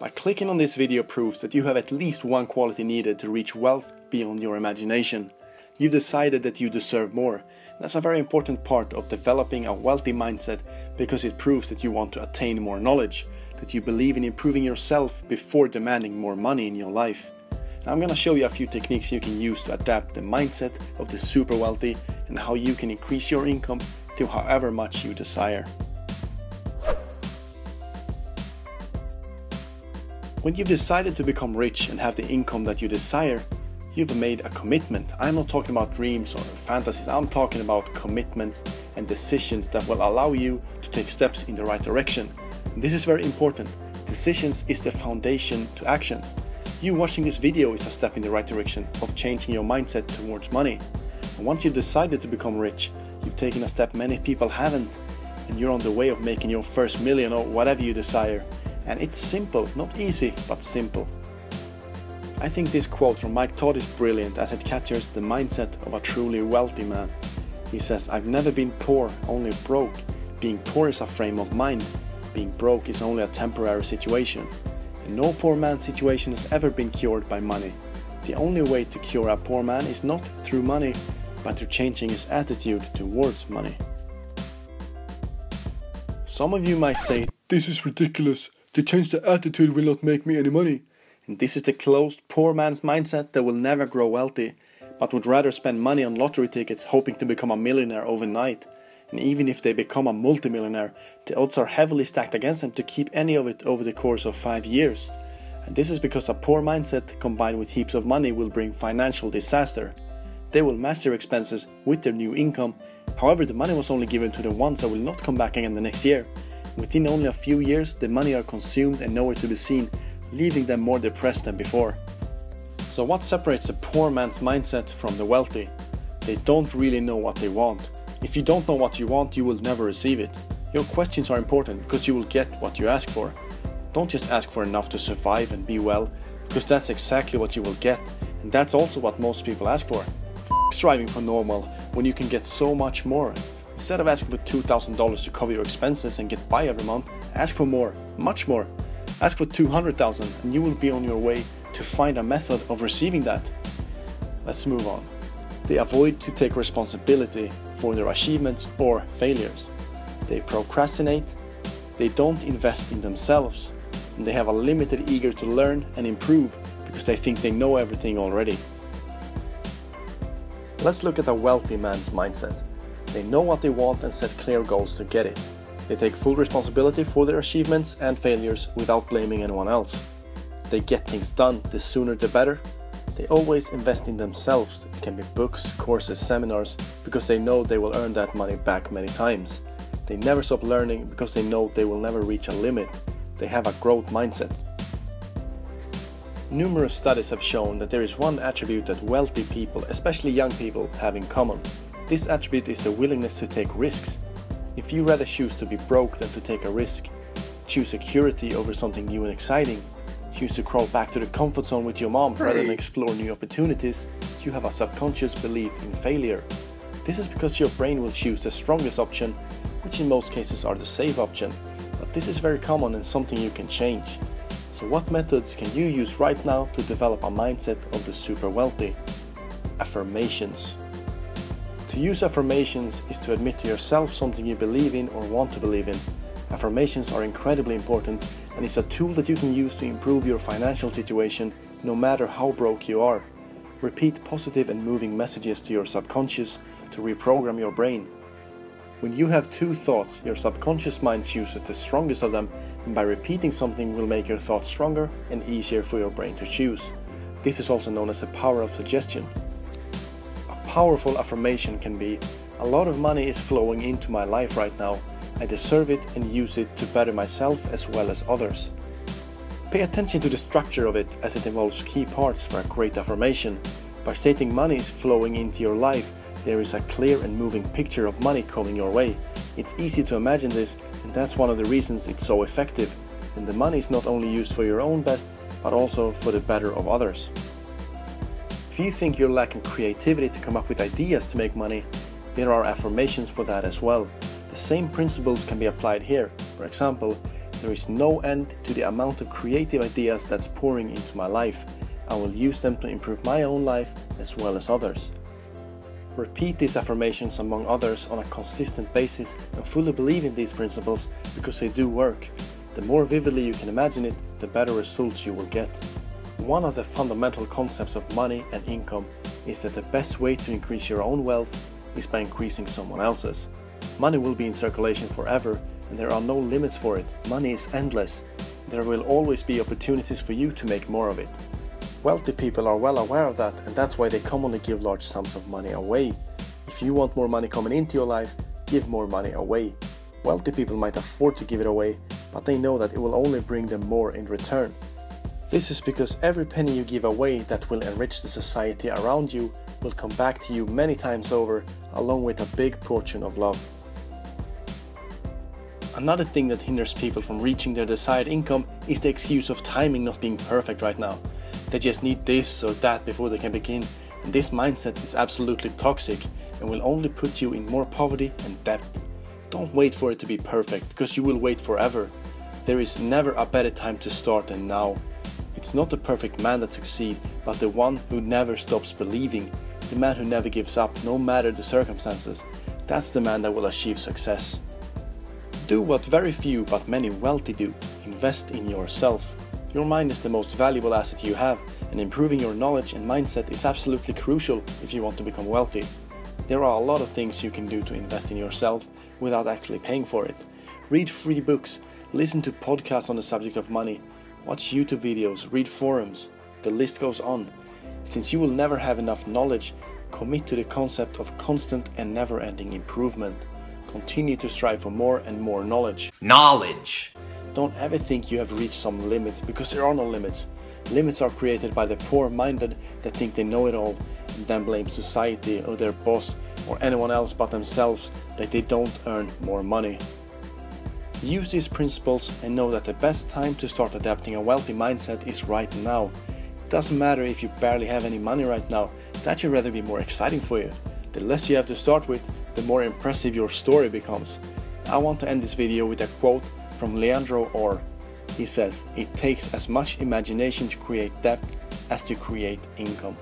By clicking on this video proves that you have at least one quality needed to reach wealth beyond your imagination. You decided that you deserve more. That's a very important part of developing a wealthy mindset because it proves that you want to attain more knowledge, that you believe in improving yourself before demanding more money in your life. Now I'm gonna show you a few techniques you can use to adapt the mindset of the super wealthy and how you can increase your income to however much you desire. When you've decided to become rich and have the income that you desire, you've made a commitment. I'm not talking about dreams or fantasies, I'm talking about commitments and decisions that will allow you to take steps in the right direction. And this is very important. Decisions is the foundation to actions. You watching this video is a step in the right direction of changing your mindset towards money. And once you've decided to become rich, you've taken a step many people haven't, and you're on the way of making your first million or whatever you desire. And it's simple, not easy, but simple. I think this quote from Mike Todd is brilliant as it captures the mindset of a truly wealthy man. He says, I've never been poor, only broke. Being poor is a frame of mind. Being broke is only a temporary situation. And no poor man's situation has ever been cured by money. The only way to cure a poor man is not through money, but through changing his attitude towards money. Some of you might say, This is ridiculous. To change the attitude will not make me any money. And this is the closed, poor man's mindset that will never grow wealthy, but would rather spend money on lottery tickets hoping to become a millionaire overnight. And even if they become a multimillionaire, the odds are heavily stacked against them to keep any of it over the course of 5 years. And this is because a poor mindset combined with heaps of money will bring financial disaster. They will match their expenses with their new income, however, the money was only given to the ones that will not come back again the next year Within only a few years, the money are consumed and nowhere to be seen, leaving them more depressed than before. So what separates a poor man's mindset from the wealthy? They don't really know what they want. If you don't know what you want, you will never receive it. Your questions are important because you will get what you ask for. Don't just ask for enough to survive and be well, because that's exactly what you will get, and that's also what most people ask for. F striving for normal when you can get so much more. Instead of asking for $2,000 to cover your expenses and get by every month, ask for more, much more. Ask for 200,000, and you will be on your way to find a method of receiving that. Let's move on. They avoid to take responsibility for their achievements or failures. They procrastinate, they don't invest in themselves, and they have a limited eager to learn and improve because they think they know everything already. Let's look at a wealthy man's mindset. They know what they want and set clear goals to get it. They take full responsibility for their achievements and failures without blaming anyone else. They get things done, the sooner the better. They always invest in themselves. It can be books, courses, seminars, because they know they will earn that money back many times. They never stop learning because they know they will never reach a limit. They have a growth mindset. Numerous studies have shown that there is one attribute that wealthy people, especially young people, have in common. This attribute is the willingness to take risks. If you rather choose to be broke than to take a risk, choose security over something new and exciting, choose to crawl back to the comfort zone with your mom rather than explore new opportunities, you have a subconscious belief in failure. This is because your brain will choose the strongest option, which in most cases are the safe option, but this is very common and something you can change. So what methods can you use right now to develop a mindset of the super wealthy? Affirmations. To use affirmations is to admit to yourself something you believe in or want to believe in. Affirmations are incredibly important and it's a tool that you can use to improve your financial situation no matter how broke you are. Repeat positive and moving messages to your subconscious to reprogram your brain. When you have two thoughts, your subconscious mind chooses the strongest of them, and by repeating something will make your thoughts stronger and easier for your brain to choose. This is also known as the power of suggestion powerful affirmation can be a lot of money is flowing into my life right now. I deserve it and use it to better myself as well as others. Pay attention to the structure of it as it involves key parts for a great affirmation. By stating money is flowing into your life, there is a clear and moving picture of money coming your way. It's easy to imagine this, and that's one of the reasons it's so effective. And the money is not only used for your own best, but also for the better of others. If you think you're lacking creativity to come up with ideas to make money, there are affirmations for that as well. The same principles can be applied here. For example, There is no end to the amount of creative ideas that's pouring into my life. I will use them to improve my own life as well as others. Repeat these affirmations among others on a consistent basis and fully believe in these principles because they do work. The more vividly you can imagine it, the better results you will get. One of the fundamental concepts of money and income is that the best way to increase your own wealth is by increasing someone else's. Money will be in circulation forever and there are no limits for it. Money is endless. There will always be opportunities for you to make more of it. Wealthy people are well aware of that and that's why they commonly give large sums of money away. If you want more money coming into your life, give more money away. Wealthy people might afford to give it away, but they know that it will only bring them more in return. This is because every penny you give away that will enrich the society around you will come back to you many times over along with a big portion of love. Another thing that hinders people from reaching their desired income is the excuse of timing not being perfect right now. They just need this or that before they can begin, and this mindset is absolutely toxic and will only put you in more poverty and debt. Don't wait for it to be perfect, because you will wait forever. There is never a better time to start than now. It's not the perfect man that succeeds, but the one who never stops believing, the man who never gives up no matter the circumstances. That's the man that will achieve success. Do what very few but many wealthy do. Invest in yourself. Your mind is the most valuable asset you have, and improving your knowledge and mindset is absolutely crucial if you want to become wealthy. There are a lot of things you can do to invest in yourself without actually paying for it. Read free books, listen to podcasts on the subject of money, watch YouTube videos, read forums. The list goes on. Since you will never have enough knowledge, commit to the concept of constant and never ending improvement. Continue to strive for more and more knowledge. Knowledge. Don't ever think you have reached some limit because there are no limits. Limits are created by the poor minded that think they know it all and then blame society or their boss or anyone else but themselves that they don't earn more money. Use these principles and know that the best time to start adapting a wealthy mindset is right now. It doesn't matter if you barely have any money right now, that should rather be more exciting for you. The less you have to start with, the more impressive your story becomes. I want to end this video with a quote from Leandro Orr. He says, It takes as much imagination to create depth as to create income.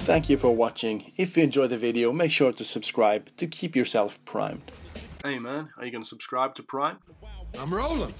Thank you for watching. If you enjoyed the video, make sure to subscribe to keep yourself primed. Hey man, are you gonna subscribe to Prime? I'm rolling.